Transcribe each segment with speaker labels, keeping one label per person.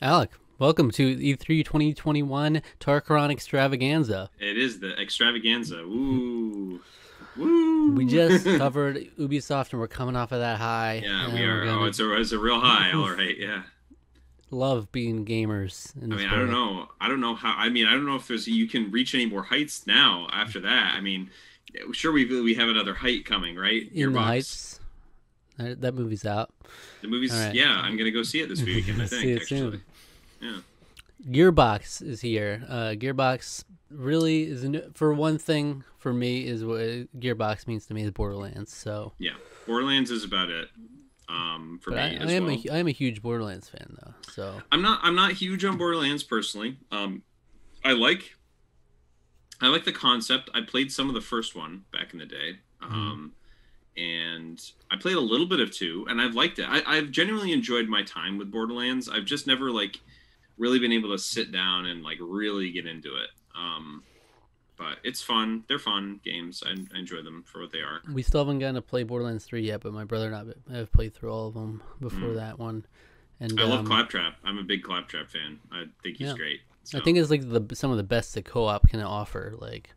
Speaker 1: Alec, welcome to E E3 2021 Tarqaron Extravaganza.
Speaker 2: It is the extravaganza. Ooh. Woo.
Speaker 1: We just covered Ubisoft and we're coming off of that high.
Speaker 2: Yeah, we
Speaker 1: we're gonna
Speaker 2: Oh, it's a, it's a real high. All right. Yeah.
Speaker 1: love being gamers.
Speaker 2: I mean, I don't know. I don't know how. I mean, I don't know if there's you can reach any more heights now after that. I mean, sure we we have another height coming, right?
Speaker 1: In the
Speaker 2: Gearbox.
Speaker 1: Heights. That, movie's out.
Speaker 2: The movie's
Speaker 1: right.
Speaker 2: yeah. I'm gonna go see it this weekend. I
Speaker 1: See
Speaker 2: think
Speaker 1: it soon.
Speaker 2: Yeah.
Speaker 1: Gearbox is here. Uh, Gearbox really is n- for one thing for me is what Gearbox means to me is Borderlands. So,
Speaker 2: Yeah. Borderlands is about it. Um, for
Speaker 1: but
Speaker 2: me
Speaker 1: I, I am
Speaker 2: well.
Speaker 1: a I am a huge Borderlands fan though. So
Speaker 2: I'm not I'm not huge on Borderlands personally. Um, I like I like the concept. I played some of the first one back in the day. Um, and I played a little bit of two, and I've liked it. I, I've genuinely enjoyed my time with Borderlands. I've just never like really been able to sit down and like really get into it. Um, but it's fun. They're fun games. I, I enjoy them for what they are.
Speaker 1: we still haven't gotten to play Borderlands three yet, but my brother and I have played through all of them before
Speaker 2: Mm.
Speaker 1: that one. And
Speaker 2: I love
Speaker 1: um,
Speaker 2: Claptrap. I'm a big Claptrap fan. I think he's
Speaker 1: Yeah.
Speaker 2: great.
Speaker 1: I think it's like the some of the best that co-op can offer. Like,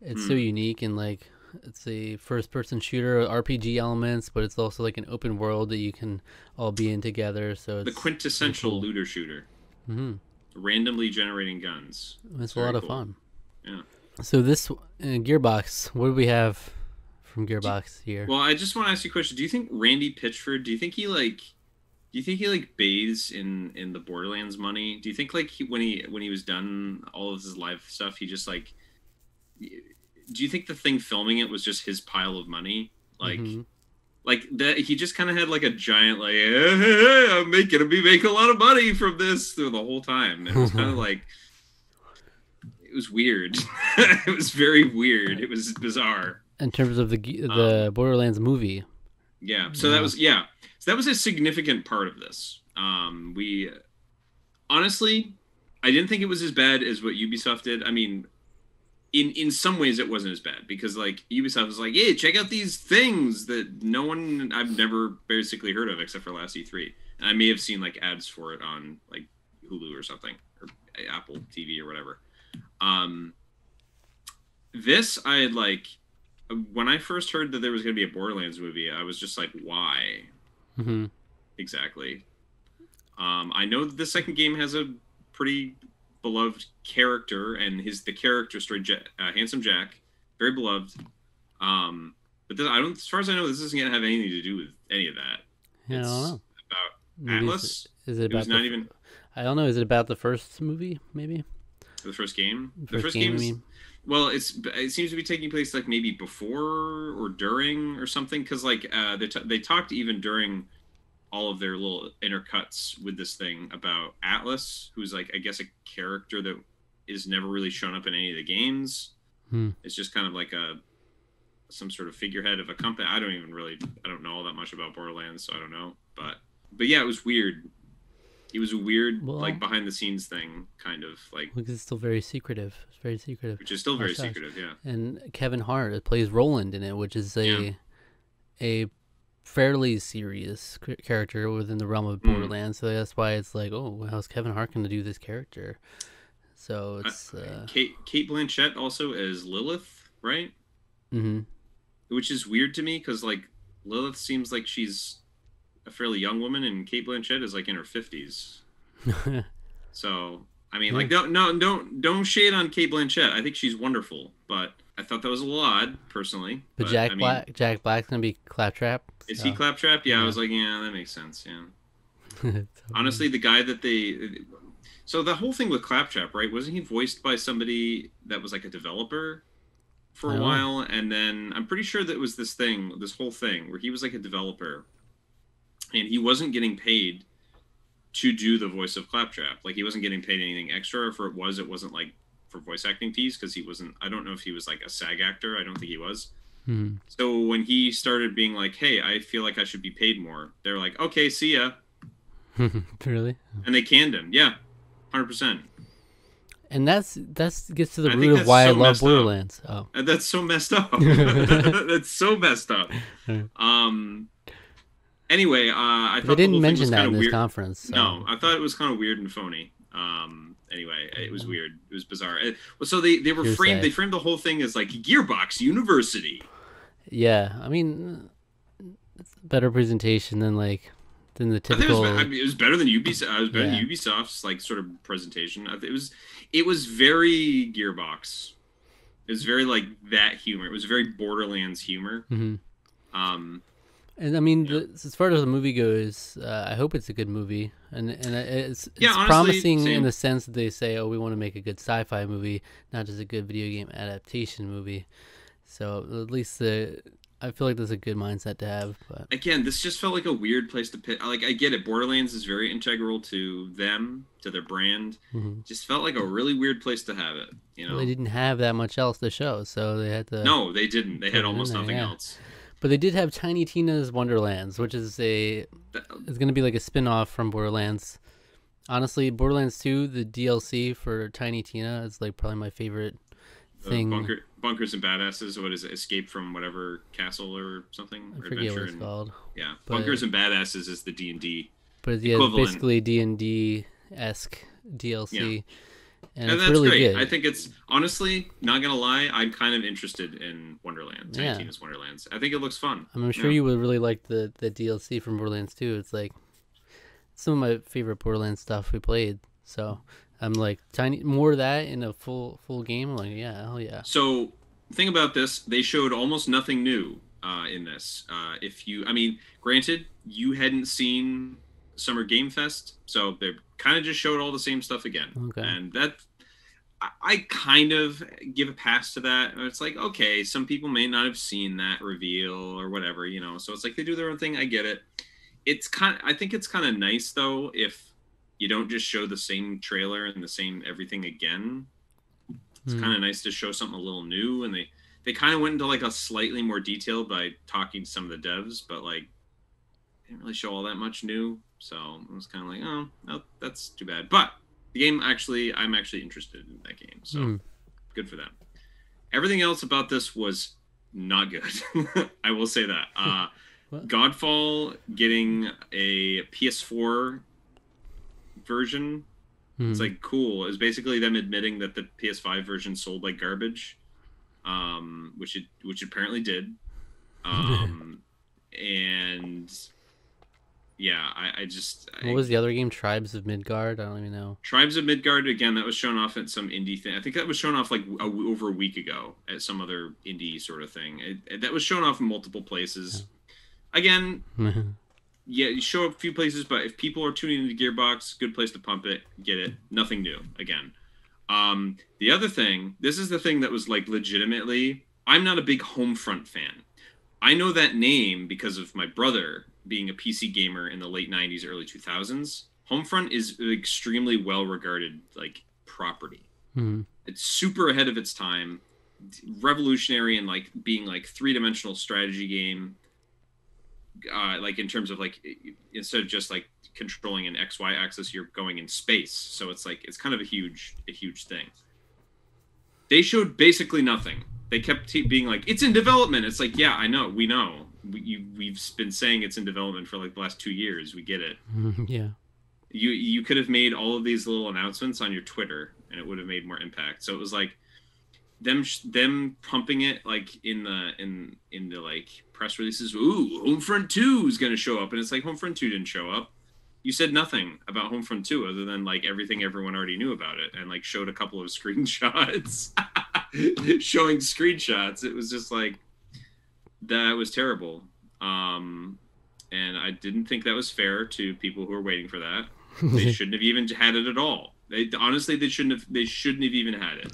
Speaker 1: it's so
Speaker 2: Hmm.
Speaker 1: unique and like it's a first-person shooter, RPG elements, but it's also like an open world that you can all be in together. So
Speaker 2: the quintessential
Speaker 1: cool.
Speaker 2: looter shooter.
Speaker 1: hmm
Speaker 2: Randomly generating guns.
Speaker 1: it's a
Speaker 2: very
Speaker 1: lot of
Speaker 2: cool.
Speaker 1: fun.
Speaker 2: Yeah.
Speaker 1: So this uh, Gearbox, what do we have from Gearbox here?
Speaker 2: Well, I just want to ask you a question. Do you think Randy Pitchford? Do you think he like? Do you think he like bathes in in the Borderlands money? Do you think like he, when he when he was done all of his live stuff, he just like? Do you think the thing filming it was just his pile of money? Like,
Speaker 1: Mhm.
Speaker 2: like that he just kind of had like a giant like, hey, hey, I'm making be making a lot of money from this through the whole time. It was kind of like. It was weird. it was very weird. It was bizarre.
Speaker 1: in terms of the the
Speaker 2: Um,
Speaker 1: Borderlands movie,
Speaker 2: Yeah. So
Speaker 1: Yeah.
Speaker 2: that was yeah. So that was a significant part of this. Um, we honestly, I didn't think it was as bad as what Ubisoft did. I mean, in in some ways it wasn't as bad because like Ubisoft was like, hey, check out these things that no one I've never basically heard of except for last E3, and I may have seen like ads for it on like Hulu or something or Apple TV or whatever. Um, this I had like when I first heard that there was going to be a Borderlands movie, I was just like, why
Speaker 1: Mm-hmm.
Speaker 2: exactly? Um, I know that the second game has a pretty beloved character, and his the character story, Ja- uh, Handsome Jack, very beloved. Um, but this, I don't, as far as I know, this isn't going to have anything to do with any of that.
Speaker 1: yeah, I
Speaker 2: It's
Speaker 1: don't know.
Speaker 2: About
Speaker 1: Maybe
Speaker 2: Atlas,
Speaker 1: Is, is it
Speaker 2: it
Speaker 1: about
Speaker 2: was
Speaker 1: the
Speaker 2: not
Speaker 1: f-
Speaker 2: even
Speaker 1: I don't know. Is it about the first movie? Maybe
Speaker 2: the first game. The
Speaker 1: first,
Speaker 2: first
Speaker 1: game.
Speaker 2: game
Speaker 1: I
Speaker 2: is
Speaker 1: mean,
Speaker 2: Well, it's it seems to be taking place like maybe before or during or something because like uh, they t- they talked even during all of their little intercuts with this thing about Atlas, who's like I guess a character that is never really shown up in any of the games.
Speaker 1: Hmm.
Speaker 2: It's just kind of like a some sort of figurehead of a company. I don't even really I don't know all that much about Borderlands, so I don't know. But but yeah, it was weird. It was a weird
Speaker 1: Well-
Speaker 2: like behind the scenes thing, kind of like
Speaker 1: because it's still very secretive. It's very secretive.
Speaker 2: which is still very secretive. Yeah.
Speaker 1: And Kevin Hart plays Roland in it, which is a
Speaker 2: Yeah.
Speaker 1: a fairly serious character within the realm of
Speaker 2: Mm.
Speaker 1: Borderlands. So that's why it's like, oh, how's Kevin Hart going to do this character? So it's uh,
Speaker 2: Cate Cate Blanchett also as Lilith, right?
Speaker 1: mhm.
Speaker 2: Which is weird to me because like Lilith seems like she's a fairly young woman, and Cate Blanchett is like in her fifties. So I mean, like, don't no don't don't shade on Cate Blanchett. I think she's wonderful, but I thought that was a little odd personally.
Speaker 1: but Jack
Speaker 2: I mean,
Speaker 1: Black, Jack Black's going to be Claptrap.
Speaker 2: Is he Claptrap? Yeah,
Speaker 1: yeah.
Speaker 2: I was like, yeah, that makes sense. Yeah. Honestly, the guy that they so the whole thing with Claptrap, right? Wasn't he voiced by somebody that was like a developer for a
Speaker 1: don't
Speaker 2: while, and then I'm pretty sure that was this thing, this whole thing where he was like a developer, and he wasn't getting paid to do the voice of Claptrap. Like he wasn't getting paid anything extra. Or if it was, it wasn't like for voice acting fees because he wasn't. I don't know if he was like a SAG actor. I don't think he was.
Speaker 1: Mhm.
Speaker 2: So when he started being like, "Hey, I feel like I should be paid more," they're like, "Okay, see ya."
Speaker 1: really?
Speaker 2: and they canned him. Yeah, hundred percent.
Speaker 1: And that's that's gets to the
Speaker 2: I
Speaker 1: root of why I love
Speaker 2: up.
Speaker 1: Borderlands. Oh,
Speaker 2: And that's so messed up. that's so messed up. Um, Anyway, uh, I
Speaker 1: They
Speaker 2: thought the
Speaker 1: didn't
Speaker 2: thing
Speaker 1: mention that in this
Speaker 2: weird.
Speaker 1: conference. so-
Speaker 2: No, I thought it was kind of weird and phony. Um, anyway, it was weird. It was bizarre. It, well, so they they were
Speaker 1: Hearsay.
Speaker 2: framed. They framed the whole thing as like Gearbox University.
Speaker 1: Yeah, I mean, it's a better presentation than like than the
Speaker 2: I think it was,
Speaker 1: typical.
Speaker 2: I mean, it was better than Ubisoft. Uh, it was better
Speaker 1: Yeah.
Speaker 2: than Ubisoft's like sort of presentation. It was it was very Gearbox. It was very like that humor. It was very Borderlands humor.
Speaker 1: Mhm.
Speaker 2: Um,
Speaker 1: And I mean,
Speaker 2: Yeah.
Speaker 1: the, as far as the movie goes, uh, I hope it's a good movie, and and it's it's
Speaker 2: Yeah, honestly,
Speaker 1: promising
Speaker 2: same.
Speaker 1: in the sense that they say, "Oh, we want to make a good sci-fi movie, not just a good video game adaptation movie." So at least the I feel like that's a good mindset to have. But
Speaker 2: again, this just felt like a weird place to pit. Like I get it, Borderlands is very integral to them, to their brand.
Speaker 1: mhm.
Speaker 2: Just felt like a really weird place to have it. You know.
Speaker 1: well, they didn't have that much else to show, so they had to.
Speaker 2: no, they didn't. They had almost
Speaker 1: there,
Speaker 2: nothing
Speaker 1: yeah.
Speaker 2: else.
Speaker 1: But they did have Tiny Tina's Wonderlands, which is a it's gonna be like a spin-off from Borderlands. Honestly, Borderlands 2, the DLC for Tiny Tina is like probably my favorite
Speaker 2: uh,
Speaker 1: thing.
Speaker 2: bunker, bunkers and badasses. What is it? Escape from whatever castle or something?
Speaker 1: I
Speaker 2: or
Speaker 1: forget what it's
Speaker 2: and-
Speaker 1: called.
Speaker 2: Yeah,
Speaker 1: but-
Speaker 2: bunkers and badasses is the D and D,
Speaker 1: But yeah,
Speaker 2: equivalent.
Speaker 1: basically D and D esque DLC, and,
Speaker 2: and that's
Speaker 1: really
Speaker 2: great.
Speaker 1: good.
Speaker 2: I think it's honestly not gonna lie. I'm kind of interested in Wonderland,
Speaker 1: Yeah.
Speaker 2: Tina's Wonderlands. I think it looks fun.
Speaker 1: I'm sure
Speaker 2: yeah.
Speaker 1: you would really like the the DLC from Borderlands 2. It's like some of my favorite Borderlands stuff we played. So I'm like tiny more of that in a full full game. I'm like, yeah, hell yeah.
Speaker 2: So, thing about this, they showed almost nothing new uh, in this. Uh, if you, I mean, granted, you hadn't seen Summer Game Fest, so they kind of just showed all the same stuff again,
Speaker 1: Okay.
Speaker 2: and that. I- I kind of give a pass to that. It's like, okay, some people may not have seen that reveal or whatever, you know. So it's like they do their own thing. I get it. It's kind. I think it's kind of nice though if you don't just show the same trailer and the same everything again it's
Speaker 1: Hmm.
Speaker 2: kind of nice to show something a little new and they they kind of went into like a slightly more detail by talking to some of the devs but like didn't really show all that much new so it was kind of like oh no, that's too bad but the game actually i'm actually interested in that game so
Speaker 1: Hmm.
Speaker 2: good for them everything else about this was not good i will say that uh
Speaker 1: What?
Speaker 2: godfall getting a ps4 version
Speaker 1: Hmm.
Speaker 2: it's like cool. It's basically them admitting that the PS5 version sold like garbage, um, which it which it apparently did, um, and yeah, I, I just I,
Speaker 1: what was the other game? Tribes of Midgard. I don't even know.
Speaker 2: Tribes of Midgard again. That was shown off at some indie thing. I think that was shown off like a, over a week ago at some other indie sort of thing. It, it- that was shown off in multiple places. Again, yeah, you show up a few places, but if people are tuning into Gearbox, good place to pump it, get it. Nothing new again. Um, the other thing, this is the thing that was like legitimately, I'm not a big Homefront fan. I know that name because of my brother being a PC gamer in the late 90s, early 2000s. Homefront is an extremely well regarded like property
Speaker 1: Hmm.
Speaker 2: it's super ahead of its time revolutionary and like being like three-dimensional strategy game uh, like in terms of like instead of just like controlling an xy axis you're going in space. So it's like it's kind of a huge a huge thing. They showed basically nothing. They kept t- being like it's in development. It's like yeah i know. We know. We, you, we've been saying it's in development for like the last two years. We get it.
Speaker 1: Yeah.
Speaker 2: you you could have made all of these little announcements on your Twitter, and it would have made more impact. So it was like them them pumping it like in the in in the like press releases. Ooh, Homefront Two is going to show up, and it's like Homefront Two didn't show up. You said nothing about Homefront Two other than like everything everyone already knew about it, and like showed a couple of screenshots, showing screenshots. It was just like that was terrible. Um, and I didn't think that was fair to people who were waiting for that they shouldn't have even had it at all. They honestly they shouldn't have they shouldn't have even had it.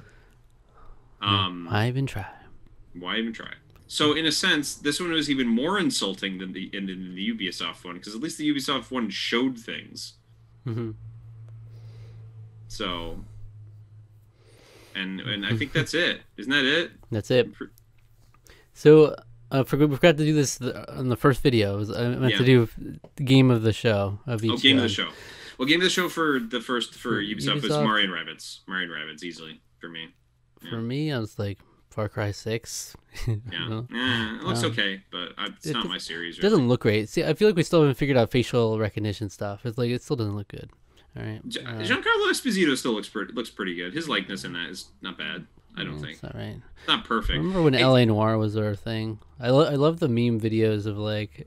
Speaker 2: Um
Speaker 1: I even try.
Speaker 2: why even try? So in a sense, this one was even more insulting than the in, in the Ubisoft one because at least the Ubisoft one showed things.
Speaker 1: hmm
Speaker 2: So and and I think that's it. Isn't that it?
Speaker 1: That's it. So uh, forgot, we forgot to do this on the first video. I meant
Speaker 2: Yeah.
Speaker 1: to do the game of the show of each.
Speaker 2: Oh, game of the show. Well, game of the show for the first for
Speaker 1: For
Speaker 2: Ubisoft, was
Speaker 1: Ubisoft?
Speaker 2: Mario and Rabbids. Mario and Rabbids easily for me.
Speaker 1: For me, I was like Far Cry Six.
Speaker 2: Yeah, eh, it looks
Speaker 1: Um,
Speaker 2: okay, but I, it's
Speaker 1: it
Speaker 2: not my series.
Speaker 1: It
Speaker 2: Really.
Speaker 1: doesn't look great. See, I feel like we still haven't figured out facial recognition stuff. It's like it still doesn't look good. All right. Uh,
Speaker 2: Giancarlo Esposito still looks pretty looks pretty good. His likeness in that is not bad. I don't
Speaker 1: yeah,
Speaker 2: think
Speaker 1: it's not right.
Speaker 2: it's not perfect.
Speaker 1: Remember when LA Noire was our thing? I lo- I love the meme videos of like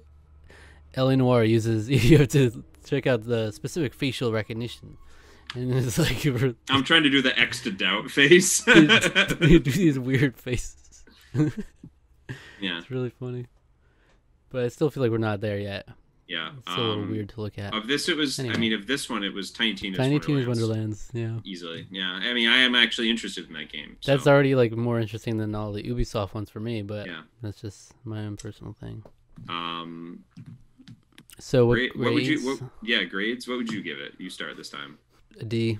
Speaker 1: LA Noire uses you have to check out the specific facial recognition, and it's like
Speaker 2: I'm trying to do the X to doubt face.
Speaker 1: do these weird faces.
Speaker 2: yeah,
Speaker 1: It's really funny, but I still feel like we're not there yet.
Speaker 2: yeah.
Speaker 1: It's a little
Speaker 2: um,
Speaker 1: weird to look at.
Speaker 2: Of this, it was.
Speaker 1: Anyway.
Speaker 2: I mean, of this one, it was Tiny Tina's
Speaker 1: Tiny
Speaker 2: Wonderlands.
Speaker 1: Tina's Wonderlands. Yeah,
Speaker 2: Easily, yeah. I mean, I am actually interested in that game. So,
Speaker 1: that's already like more interesting than all the Ubisoft ones for me. But
Speaker 2: yeah.
Speaker 1: that's just my own personal thing.
Speaker 2: Um,
Speaker 1: So what,
Speaker 2: grade, what would you? What, yeah, grades. What would you give it? You start this time.
Speaker 1: A D.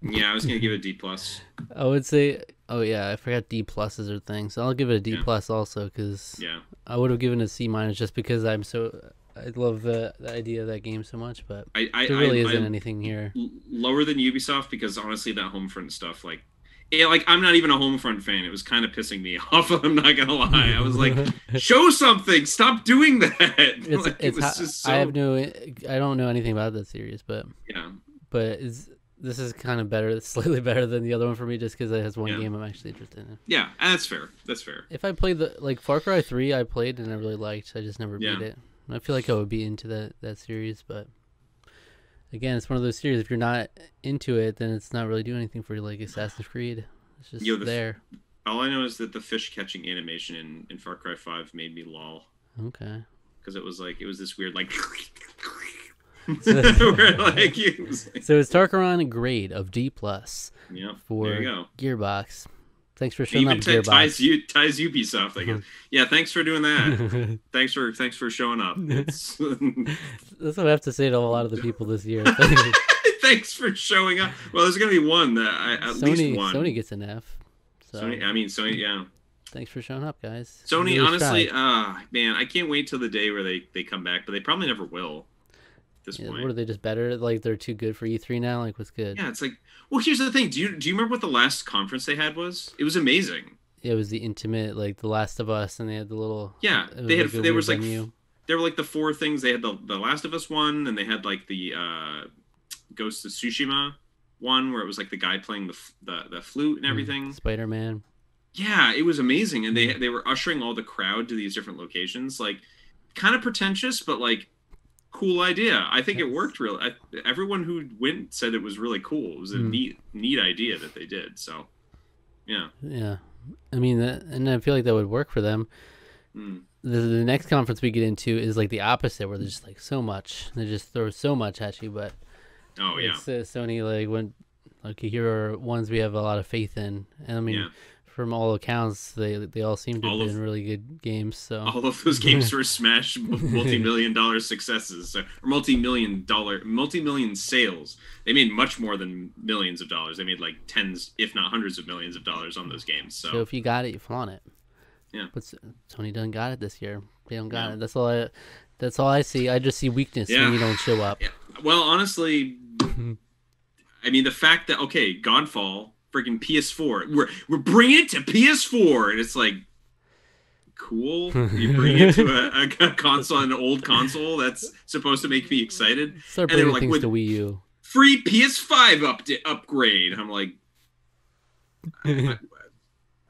Speaker 2: Yeah, I was gonna give it a D plus.
Speaker 1: I would say. Oh yeah, I forgot D pluses are things. So I'll give it a D
Speaker 2: Yeah.
Speaker 1: plus also because
Speaker 2: Yeah,
Speaker 1: I would have given it a C minus just because I'm so. I love the, the idea of that game so much, but
Speaker 2: I, I,
Speaker 1: there really
Speaker 2: I,
Speaker 1: isn't anything here.
Speaker 2: lower than Ubisoft because honestly, that Homefront stuff, like, yeah, like I'm not even a Homefront fan. It was kind of pissing me off. I'm not gonna lie. I was like, show something. Stop doing that.
Speaker 1: it's
Speaker 2: like, it
Speaker 1: it's
Speaker 2: was
Speaker 1: ha-
Speaker 2: just so.
Speaker 1: I have no I don't know anything about that series, but
Speaker 2: yeah,
Speaker 1: but is this is kind of better, slightly better than the other one for me, just because it has one
Speaker 2: Yeah.
Speaker 1: game I'm actually interested in.
Speaker 2: yeah, that's fair. That's fair.
Speaker 1: If I played the like Far Cry Three, I played and I really liked. I just never
Speaker 2: Yeah.
Speaker 1: beat it. I feel like I would be into that that series, but again, it's one of those series. If you're not into it, then it's not really doing anything for you, like Assassin's Creed. It's just
Speaker 2: Yo, the f-
Speaker 1: there.
Speaker 2: All I know is that the fish catching animation in, in Far Cry Five made me lol
Speaker 1: Okay.
Speaker 2: because it was like it was this weird like. where like
Speaker 1: So it's Tarqaron grade of D plus
Speaker 2: yeah,
Speaker 1: for
Speaker 2: there you go.
Speaker 1: Gearbox. Thanks for showing
Speaker 2: Even
Speaker 1: up,
Speaker 2: t- ties you ties Ubisoft, I guess. Yeah, thanks for doing that. thanks for thanks for showing up.
Speaker 1: That's what I have to say to a lot of the people this year.
Speaker 2: thanks for showing up. Well, there's gonna be one that I, at
Speaker 1: Sony
Speaker 2: least one.
Speaker 1: Sony gets an F. So
Speaker 2: Sony, I mean, Sony, yeah.
Speaker 1: thanks for showing up, guys.
Speaker 2: Sony,
Speaker 1: Really
Speaker 2: honestly,
Speaker 1: tried.
Speaker 2: ah, man, I can't wait till the day where they they come back, but they probably never will. This
Speaker 1: Yeah,
Speaker 2: point,
Speaker 1: what are they just better? Like they're too good for E3 now. Like what's good?
Speaker 2: yeah, it's like, well, here's the thing. Do you do you remember what the last conference they had was? It was amazing.
Speaker 1: It was the intimate, like The Last of Us, and they had the little.
Speaker 2: Yeah, they had
Speaker 1: like a
Speaker 2: there was like
Speaker 1: venue.
Speaker 2: there were like the four things. They had the the Last of Us one, and they had like the uh, Ghost of Tsushima one, where it was like the guy playing the f- the, the flute and everything.
Speaker 1: Spider Man.
Speaker 2: Yeah, it was amazing, and they they were ushering all the crowd to these different locations. Like, kind of pretentious, but like cool idea. I think it worked really. I, everyone who went said it was really cool. It was a
Speaker 1: Mm.
Speaker 2: neat neat idea that they did. So, yeah.
Speaker 1: Yeah, I mean, that, and I feel like that would work for them.
Speaker 2: Mm.
Speaker 1: The, the next conference we get into is like the opposite, where there's just like so much. They just throw so much at you, but
Speaker 2: Oh yeah.
Speaker 1: it's uh, Sony like when like here are ones we have a lot of faith in, and I mean,
Speaker 2: Yeah.
Speaker 1: From all accounts, they they all seem to
Speaker 2: All
Speaker 1: have
Speaker 2: of-
Speaker 1: been really good games. So
Speaker 2: all of those games were smash multi-million dollar successes so, or multi-million dollar multi-million sales they made much more than millions of dollars they made like tens if not hundreds of millions of dollars on those games so,
Speaker 1: So if you got it, you flaunt it.
Speaker 2: Yeah.
Speaker 1: But Sony doesn't got it this year. They don't got
Speaker 2: Yeah.
Speaker 1: it. That's all I. That's all I see. I just see weakness
Speaker 2: Yeah.
Speaker 1: when you don't show up.
Speaker 2: Yeah. well honestly i mean the fact that okay godfall freaking ps4 we're we're bringing it to ps4 and it's like cool you bring it to a, a console an old console that's supposed to make me excited
Speaker 1: Start
Speaker 2: And they
Speaker 1: bringing
Speaker 2: were like,
Speaker 1: things
Speaker 2: with-
Speaker 1: to Wii U.
Speaker 2: free ps5 up upgrade i'm like I,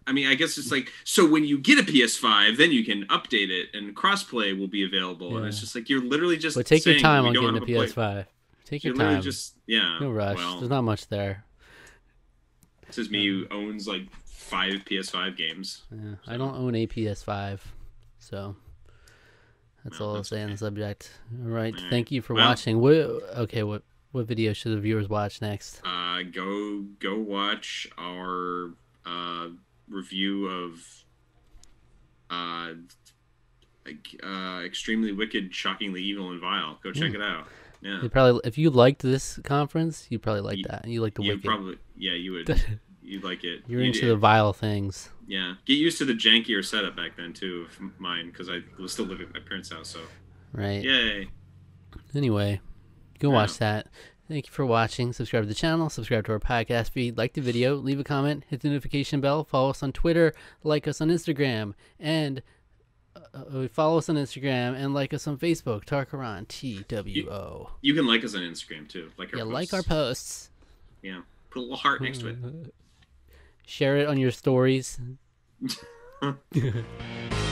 Speaker 2: I mean, I guess it's like so when you get a PS5, then you can update it and crossplay will be available. And it's just like you're literally just.
Speaker 1: But take your time on getting a PS5. Take
Speaker 2: You're
Speaker 1: your time.
Speaker 2: just yeah.
Speaker 1: no rush.
Speaker 2: Well,
Speaker 1: There's not much there.
Speaker 2: This is me who owns like five PS5 games.
Speaker 1: Yeah. I don't own a PS5, so that's
Speaker 2: Well,
Speaker 1: all I'll say on the subject. All right.
Speaker 2: All right.
Speaker 1: Thank you for
Speaker 2: Well-
Speaker 1: watching. What? Okay. What? What video should the viewers watch next?
Speaker 2: Uh, go go watch our uh, review of uh, uh, extremely wicked, shockingly evil, and vile. Go check
Speaker 1: Hmm.
Speaker 2: it out. Yeah.
Speaker 1: You probably, if you liked this conference, you probably like that. You like the
Speaker 2: you
Speaker 1: wicked.
Speaker 2: probably yeah you would you'd like it
Speaker 1: You're into the vile things.
Speaker 2: yeah get used to the jankier setup back then too of mine because i was still living at my parents house so
Speaker 1: Right.
Speaker 2: yay
Speaker 1: Anyway, go
Speaker 2: Yeah.
Speaker 1: watch that. Thank you for watching. Subscribe to the channel, subscribe to our podcast feed, like the video, leave a comment, hit the notification bell, follow us on Twitter, like us on Instagram, and uh, follow us on Instagram and like us on Facebook. Tarqaron T W O.
Speaker 2: You can like us on Instagram too. Like our
Speaker 1: yeah,
Speaker 2: posts.
Speaker 1: like our posts.
Speaker 2: Yeah, put a little heart next to it.
Speaker 1: Share it on your stories.